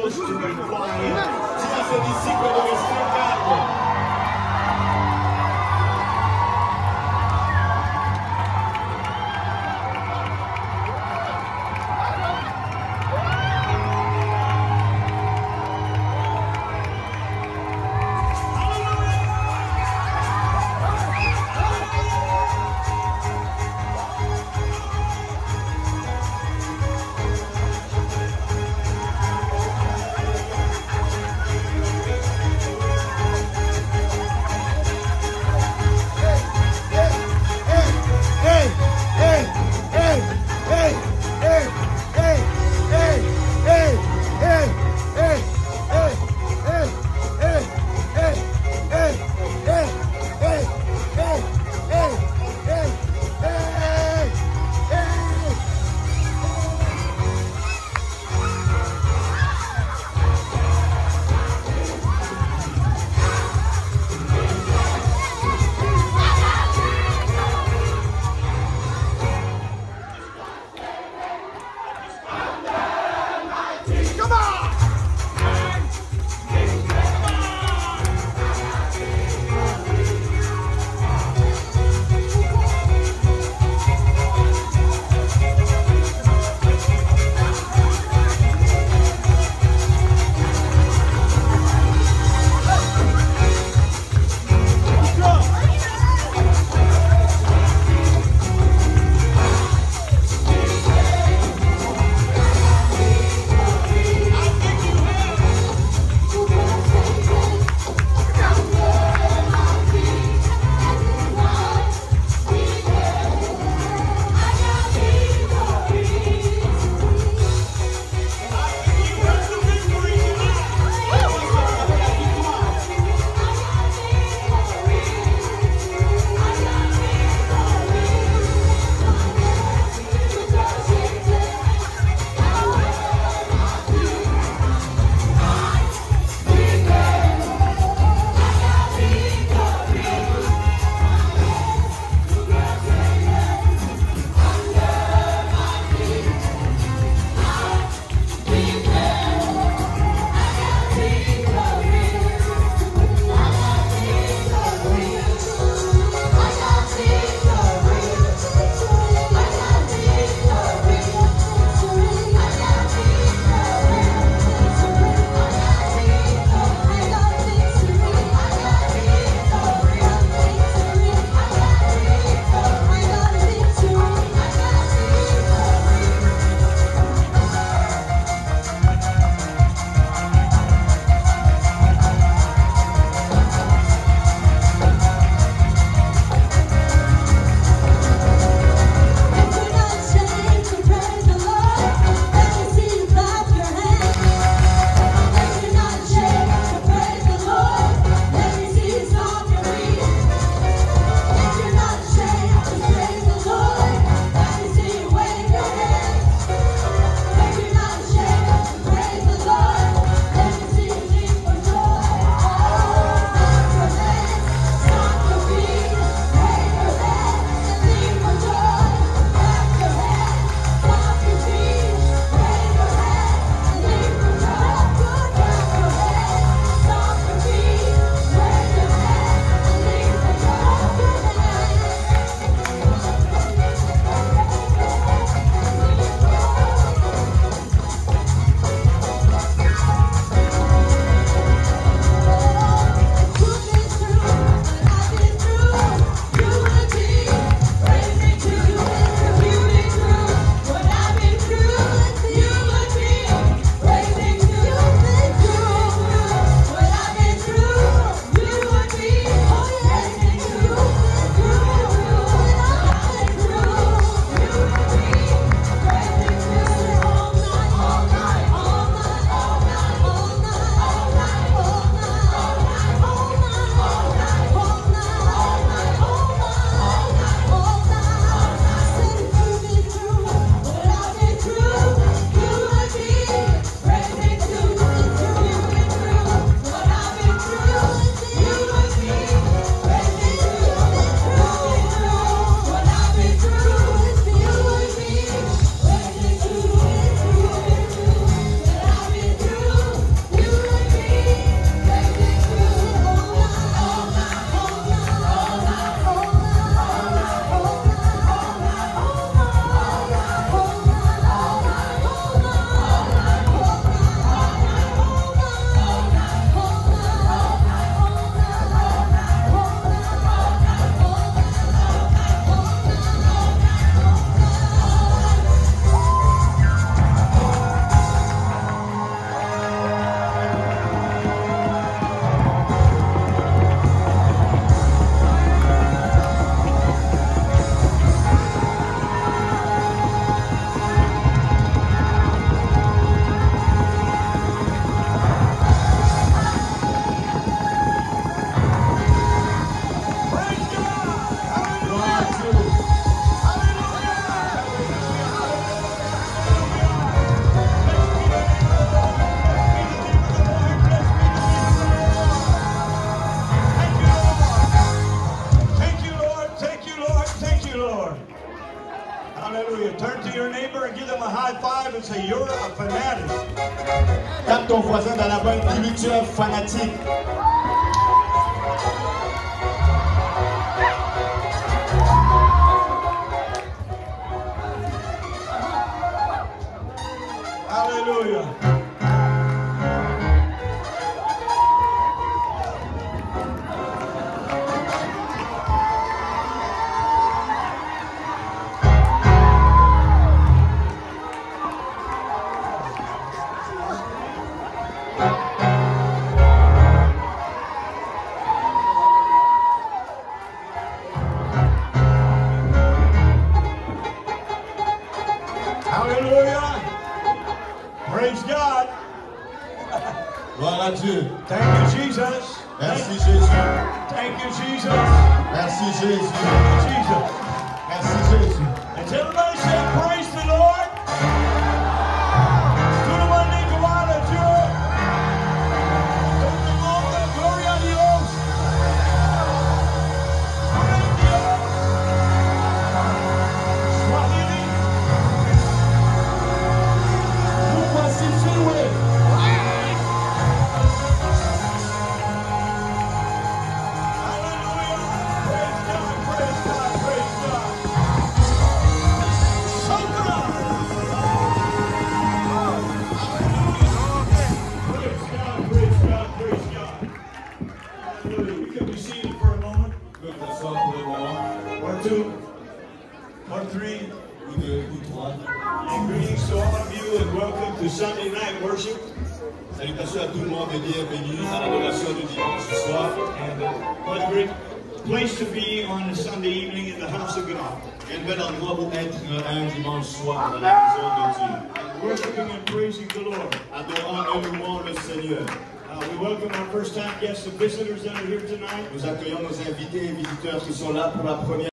poste numéro 3. Si tu ton voisin dans la es un fanatique. Hallelujah. À Dieu. Thank you, Jesus. Merci Jésus. Thank you, Jesus. Merci Jésus. Jesus. À tout le monde et bienvenue à l'adoration du dimanche ce soir. And what a great place to be on a Sunday evening in the house of God. Quel bel endroit pour être un dimanche soir dans la maison de Dieu. Worshiping and praising the Lord. Adorant et louant le Seigneur. Uh, we welcome our first time guests and visitors that are here tonight. Nous accueillons nos invités et visiteurs qui sont là pour la première